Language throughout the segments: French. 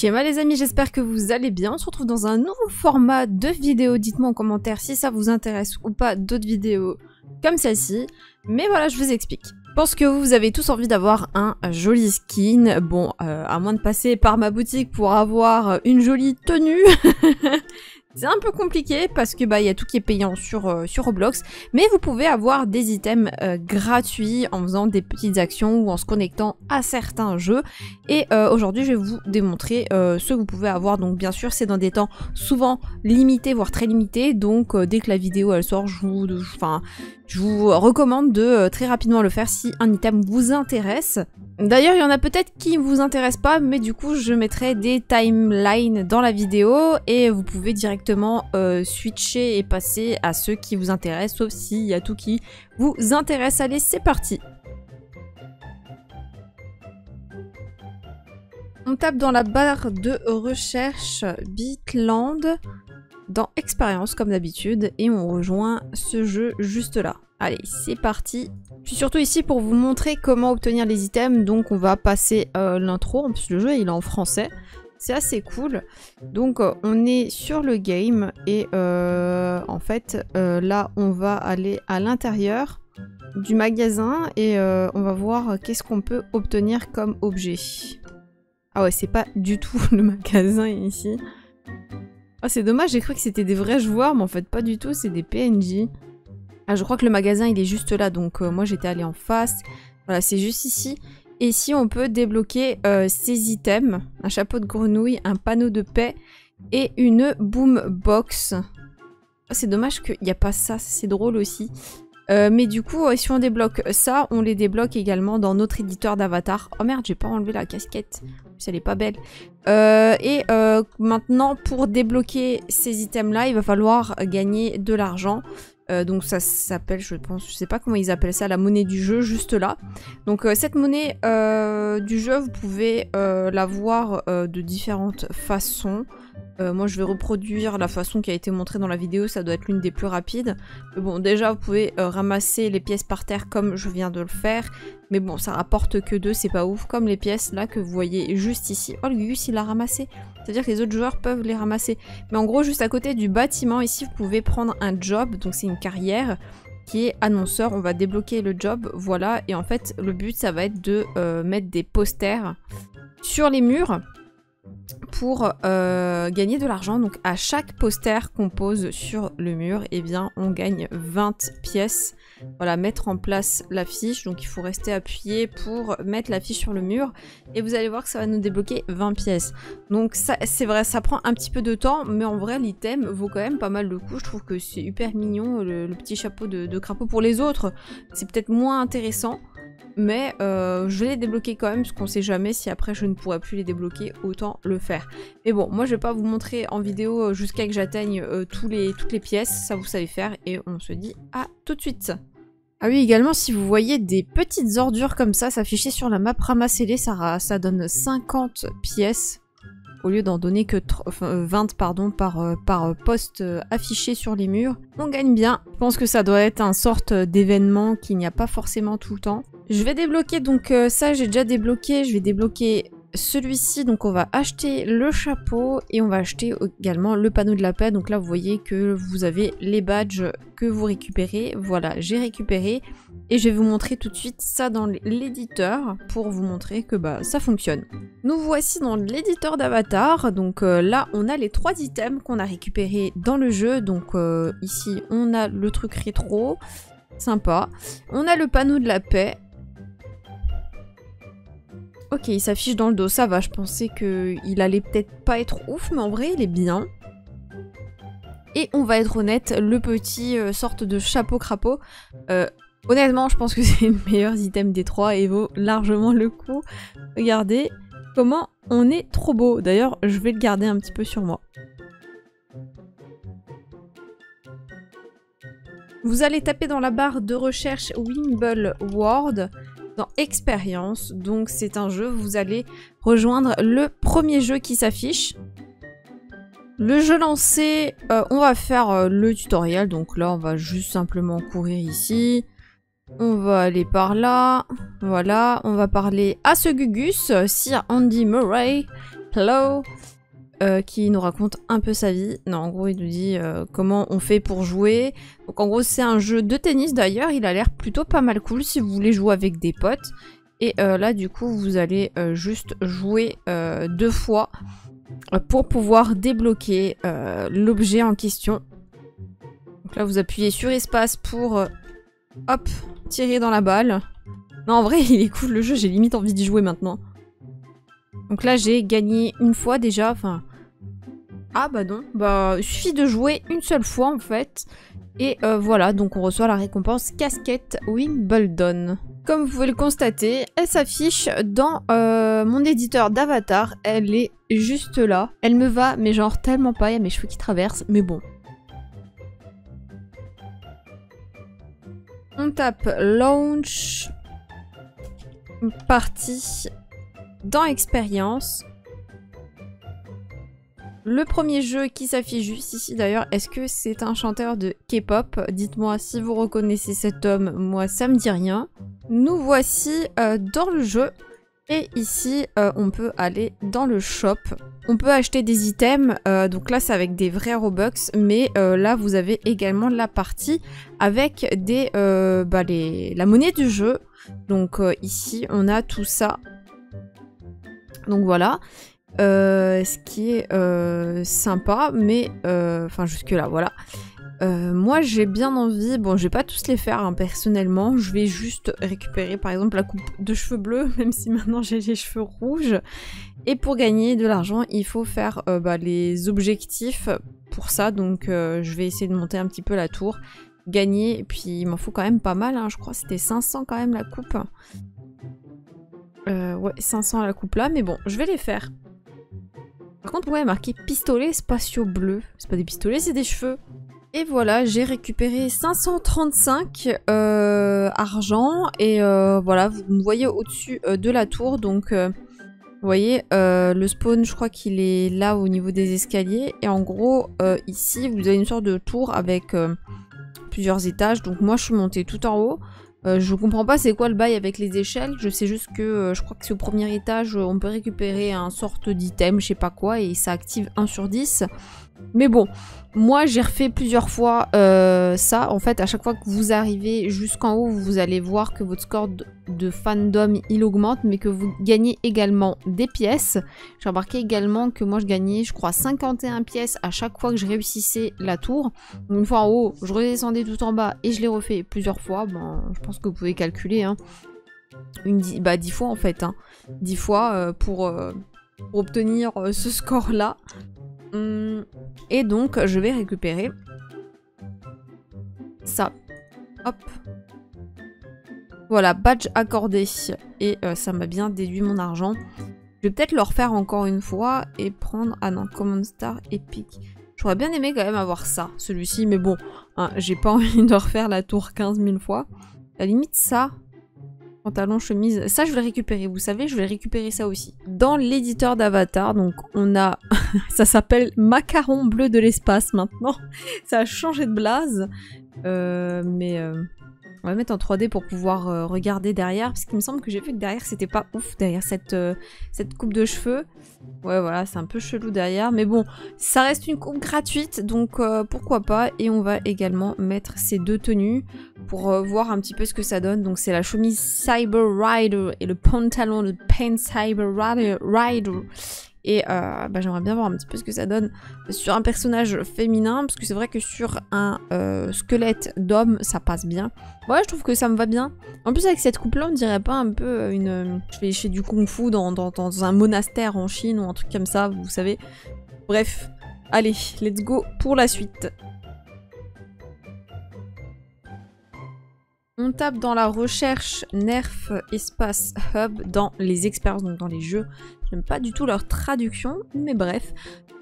Schéma les amis, j'espère que vous allez bien. On se retrouve dans un nouveau format de vidéo. Dites-moi en commentaire si ça vous intéresse ou pas d'autres vidéos comme celle-ci. Mais voilà, je vous explique. Je pense que vous avez tous envie d'avoir un joli skin. Bon, euh, à moins de passer par ma boutique pour avoir une jolie tenue. C'est un peu compliqué parce que bah il y a tout qui est payant sur, euh, sur Roblox, mais vous pouvez avoir des items euh, gratuits en faisant des petites actions ou en se connectant à certains jeux. Et euh, aujourd'hui je vais vous démontrer ce que vous pouvez avoir. Donc bien sûr c'est dans des temps souvent limités voire très limités. Donc dès que la vidéo elle sort, je vous, je vous recommande de très rapidement le faire si un item vous intéresse. D'ailleurs, il y en a peut-être qui ne vous intéressent pas, mais du coup, je mettrai des timelines dans la vidéo et vous pouvez directement euh, switcher et passer à ceux qui vous intéressent, sauf s'il y a tout qui vous intéresse. Allez, c'est parti On tape dans la barre de recherche Bitland dans Expérience comme d'habitude et on rejoint ce jeu juste là. Allez, c'est parti. Je suis surtout ici pour vous montrer comment obtenir les items, donc on va passer euh, l'intro. En plus, le jeu il est en français. C'est assez cool. Donc euh, on est sur le game et euh, en fait là on va aller à l'intérieur du magasin et on va voir qu'est-ce qu'on peut obtenir comme objet. Ah ouais c'est pas du tout le magasin ici. Ah c'est dommage j'ai cru que c'était des vrais joueurs mais en fait pas du tout c'est des PNJ. Ah, je crois que le magasin il est juste là, donc euh, moi j'étais allée en face. Voilà, c'est juste ici. Et ici on peut débloquer euh, ces items. Un chapeau de grenouille, un panneau de paix et une boom box. Ah, c'est dommage qu'il n'y a pas ça, c'est drôle aussi. Euh, mais du coup, si on débloque ça, on les débloque également dans notre éditeur d'avatar. Oh merde, j'ai pas enlevé la casquette. Elle est pas belle. et maintenant, pour débloquer ces items-là, il va falloir gagner de l'argent. Euh, donc ça s'appelle, je pense, je sais pas comment ils appellent ça, la monnaie du jeu, juste là. Donc euh, cette monnaie euh, du jeu, vous pouvez la voir de différentes façons. Moi je vais reproduire la façon qui a été montrée dans la vidéo, ça doit être l'une des plus rapides. Mais bon, déjà vous pouvez ramasser les pièces par terre comme je viens de le faire. Mais bon, ça rapporte que deux, c'est pas ouf. Comme les pièces là que vous voyez juste ici. Oh, le Gus il l'a ramassé. C'est-à-dire que les autres joueurs peuvent les ramasser. Mais en gros, juste à côté du bâtiment, ici, vous pouvez prendre un job. Donc c'est une carrière qui est annonceur. On va débloquer le job, voilà. Et en fait, le but, ça va être de euh, mettre des posters sur les murs pour euh, gagner de l'argent. Donc à chaque poster qu'on pose sur le mur, eh bien on gagne 20 pièces. Voilà, mettre en place l'affiche. Donc il faut rester appuyé pour mettre l'affiche sur le mur. Et vous allez voir que ça va nous débloquer 20 pièces. Donc c'est vrai, ça prend un petit peu de temps, mais en vrai l'item vaut quand même pas mal de coup. Je trouve que c'est hyper mignon, le, petit chapeau de crapaud. Pour les autres, c'est peut-être moins intéressant. Mais euh, je vais les débloquer quand même, parce qu'on sait jamais si après je ne pourrai plus les débloquer, autant le faire. Mais bon, moi je vais pas vous montrer en vidéo euh, jusqu'à que j'atteigne euh, toutes les pièces, ça vous savez faire, et on se dit à tout de suite. Ah oui, également, si vous voyez des petites ordures comme ça s'afficher sur la map, ramassez-les, ça, ça donne 50 pièces au lieu d'en donner que 20 pardon, par, par poste affiché sur les murs. On gagne bien. Je pense que ça doit être un sorte d'événement qu'il n'y a pas forcément tout le temps. Je vais débloquer, donc euh, ça j'ai déjà débloqué, je vais débloquer celui-ci, donc on va acheter le chapeau et on va acheter également le panneau de la paix. Donc là vous voyez que vous avez les badges que vous récupérez. Voilà, j'ai récupéré et je vais vous montrer tout de suite ça dans l'éditeur pour vous montrer que bah ça fonctionne. Nous voici dans l'éditeur d'avatar, donc euh, là on a les trois items qu'on a récupérés dans le jeu. Donc euh, ici on a le truc rétro, sympa. On a le panneau de la paix Ok, il s'affiche dans le dos, ça va. Je pensais qu'il allait peut-être pas être ouf, mais en vrai, il est bien. Et on va être honnête, le petit euh, sorte de chapeau crapaud, euh, honnêtement, je pense que c'est le meilleur item des trois et vaut largement le coup. Regardez comment on est trop beau. D'ailleurs, je vais le garder un petit peu sur moi. Vous allez taper dans la barre de recherche Wimble Expérience. Donc c'est un jeu, vous allez rejoindre le premier jeu qui s'affiche. Le jeu lancé, euh, on va faire euh, le tutoriel. Donc là, on va juste simplement courir ici. On va aller par là. Voilà, on va parler à ce Gugus, Sir Andy Murray. Hello euh, qui nous raconte un peu sa vie. Non, en gros, il nous dit euh, comment on fait pour jouer. Donc en gros, c'est un jeu de tennis d'ailleurs. Il a l'air plutôt pas mal cool si vous voulez jouer avec des potes. Et euh, là, du coup, vous allez juste jouer deux fois pour pouvoir débloquer l'objet en question. Donc là, vous appuyez sur espace pour, hop, tirer dans la balle. Non, en vrai, il est cool le jeu. J'ai limite envie d'y jouer maintenant. Donc là, j'ai gagné une fois déjà. Enfin, ah bah non, bah il suffit de jouer une seule fois en fait. Et euh, voilà, donc on reçoit la récompense casquette Wimbledon. Comme vous pouvez le constater, elle s'affiche dans euh, mon éditeur d'avatar. Elle est juste là. Elle me va, mais genre tellement pas, il y a mes cheveux qui traversent, mais bon. On tape launch, partie dans expérience. Le premier jeu qui s'affiche juste ici d'ailleurs, est-ce que c'est un chanteur de K-pop? Dites-moi si vous reconnaissez cet homme, moi ça me dit rien. Nous voici euh, dans le jeu et ici euh, on peut aller dans le shop. On peut acheter des items, euh, donc là c'est avec des vrais Robux, mais là vous avez également la partie avec des, bah, la monnaie du jeu. Donc ici on a tout ça donc voilà. Euh, ce qui est euh, sympa, mais euh, enfin jusque là, voilà. moi j'ai bien envie, bon je vais pas tous les faire hein, personnellement, je vais juste récupérer par exemple la coupe de cheveux bleus, même si maintenant j'ai les cheveux rouges. Et pour gagner de l'argent, il faut faire bah, les objectifs pour ça, donc je vais essayer de monter un petit peu la tour, gagner, puis il m'en faut quand même pas mal, hein. je crois que c'était 500 quand même la coupe. Ouais, 500 à la coupe là, mais bon, je vais les faire. Par contre, ouais, marqué pistolet spatio bleu. C'est pas des pistolets, c'est des cheveux. Et voilà, j'ai récupéré 535 euh, argent. Et euh, voilà, vous me voyez au-dessus euh, de la tour. Donc, vous voyez, le spawn, je crois qu'il est là au niveau des escaliers. Et en gros, ici, vous avez une sorte de tour avec plusieurs étages. Donc moi, je suis montée tout en haut. Euh, je comprends pas c'est quoi le bail avec les échelles, je sais juste que euh, je crois que c'est au premier étage, on peut récupérer un sorte d'item, je sais pas quoi, et ça active 1 sur 10. Mais bon, moi j'ai refait plusieurs fois euh, ça. En fait, à chaque fois que vous arrivez jusqu'en haut, vous allez voir que votre score de fandom il augmente, mais que vous gagnez également des pièces. J'ai remarqué également que moi je gagnais, je crois, 51 pièces à chaque fois que je réussissais la tour. Une fois en haut, je redescendais tout en bas et je l'ai refait plusieurs fois. Bon, je pense que vous pouvez calculer. Hein. Une, bah 10 fois en fait. Hein. 10 fois euh, pour, euh, pour, obtenir ce score là. Hum, et donc, je vais récupérer ça. Hop. Voilà, badge accordé. Et euh, ça m'a bien déduit mon argent. Je vais peut-être le refaire encore une fois et prendre... Ah non, Command Star Epic. J'aurais bien aimé quand même avoir ça, celui-ci. Mais bon, hein, j'ai pas envie de refaire la tour 15 000 fois. À la limite, ça, Pantalon, chemise. Ça, je vais récupérer, vous savez, je vais récupérer ça aussi. Dans l'éditeur d'Avatar, donc on a... ça s'appelle Macaron bleu de l'espace maintenant. ça a changé de blase. Euh, mais... Euh, on va mettre en 3D pour pouvoir euh, regarder derrière, parce qu'il me semble que j'ai vu que derrière c'était pas ouf, derrière cette, cette coupe de cheveux. Ouais voilà, c'est un peu chelou derrière, mais bon, ça reste une coupe gratuite, donc pourquoi pas. Et on va également mettre ces deux tenues pour euh, voir un petit peu ce que ça donne. Donc c'est la chemise Cyber Rider et le pantalon de Paint Cyber Rider. Et euh, bah, j'aimerais bien voir un petit peu ce que ça donne sur un personnage féminin, parce que c'est vrai que sur un euh, squelette d'homme, ça passe bien. Ouais, je trouve que ça me va bien. En plus, avec cette coupe-là, on dirait pas un peu une... Je fais, du kung-fu dans, dans un monastère en Chine ou un truc comme ça, vous savez. Bref, allez, let's go pour la suite. On tape dans la recherche Nerf Espace Hub dans les expériences, donc dans les jeux. J'aime pas du tout leur traduction, mais bref.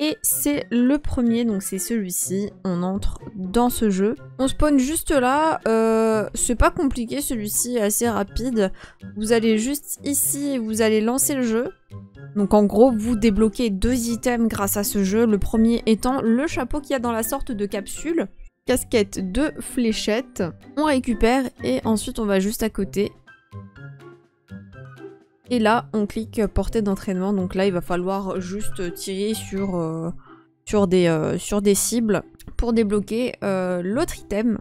Et c'est le premier, donc c'est celui-ci. On entre dans ce jeu. On spawn juste là. Euh, c'est pas compliqué, celui-ci est assez rapide. Vous allez juste ici, vous allez lancer le jeu. Donc en gros, vous débloquez deux items grâce à ce jeu. Le premier étant le chapeau qu'il y a dans la sorte de capsule casquette de fléchettes. On récupère et ensuite on va juste à côté. Et là, on clique portée d'entraînement. Donc là, il va falloir juste tirer sur, euh, des, euh, des cibles pour débloquer euh, l'autre item.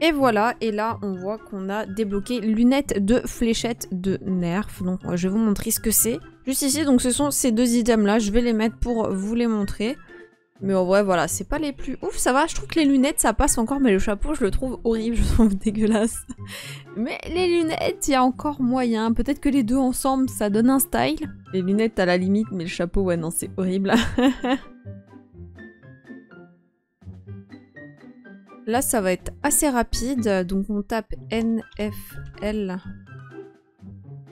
Et voilà, et là on voit qu'on a débloqué lunettes de fléchette de nerf. Donc je vais vous montrer ce que c'est. Juste ici, donc ce sont ces deux items là, je vais les mettre pour vous les montrer. Mais en vrai, voilà, c'est pas les plus ouf, ça va. Je trouve que les lunettes, ça passe encore, mais le chapeau, je le trouve horrible, je le trouve dégueulasse. Mais les lunettes, il y a encore moyen. Peut-être que les deux ensemble, ça donne un style. Les lunettes, à la limite, mais le chapeau, ouais, non, c'est horrible. Là, ça va être assez rapide. Donc, on tape NFL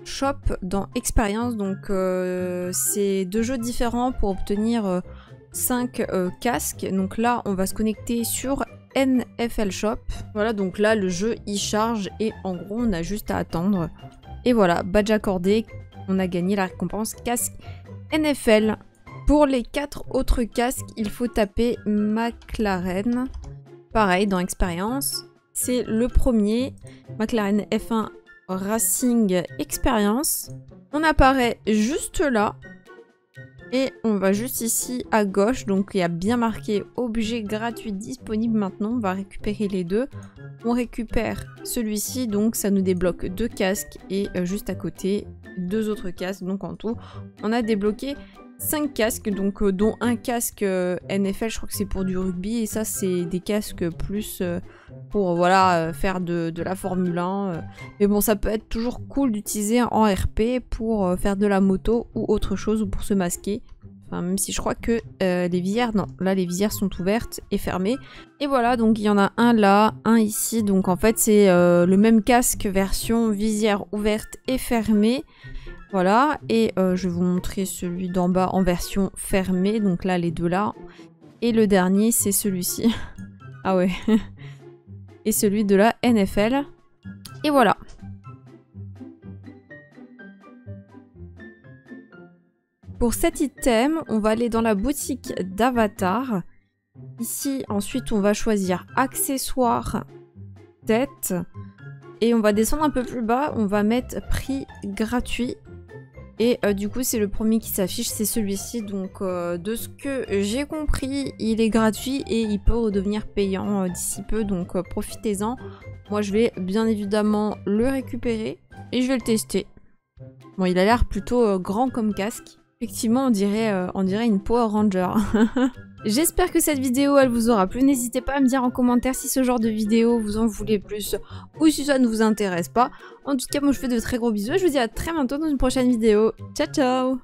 Shop dans Expérience. Donc, euh, c'est deux jeux différents pour obtenir 5 euh, casques. Donc là, on va se connecter sur NFL Shop. Voilà, donc là, le jeu, il charge et en gros, on a juste à attendre. Et voilà, badge accordé. On a gagné la récompense casque NFL. Pour les 4 autres casques, il faut taper McLaren. Pareil, dans Expérience, c'est le premier McLaren F1 Racing Experience. On apparaît juste là. Et on va juste ici à gauche, donc il y a bien marqué objet gratuit disponible maintenant. On va récupérer les deux. On récupère celui-ci, donc ça nous débloque deux casques et euh, juste à côté deux autres casques. Donc en tout, on a débloqué 5 casques, donc euh, dont un casque euh, NFL, je crois que c'est pour du rugby, et ça c'est des casques plus pour voilà faire de, la Formule 1. Mais bon, ça peut être toujours cool d'utiliser en RP pour faire de la moto ou autre chose, ou pour se masquer. Enfin, même si je crois que les visières, non, là les visières sont ouvertes et fermées. Et voilà, donc il y en a un là, un ici, donc en fait c'est le même casque version visière ouverte et fermée. Voilà, et euh, je vais vous montrer celui d'en bas en version fermée, donc là les deux là. Et le dernier c'est celui-ci. ah ouais. et celui de la NFL. Et voilà. Pour cet item, on va aller dans la boutique d'avatar. Ici, ensuite, on va choisir accessoires tête. Et on va descendre un peu plus bas, on va mettre prix gratuit. Et euh, du coup, c'est le premier qui s'affiche, c'est celui-ci. Donc, euh, de ce que j'ai compris, il est gratuit et il peut redevenir payant euh, d'ici peu. Donc, profitez-en. Moi, je vais bien évidemment le récupérer et je vais le tester. Bon, il a l'air plutôt grand comme casque. Effectivement, on dirait, on dirait une Power Ranger. J'espère que cette vidéo elle vous aura plu. N'hésitez pas à me dire en commentaire si ce genre de vidéo vous en voulez plus ou si ça ne vous intéresse pas. En tout cas, moi je fais de très gros bisous et je vous dis à très bientôt dans une prochaine vidéo. Ciao ciao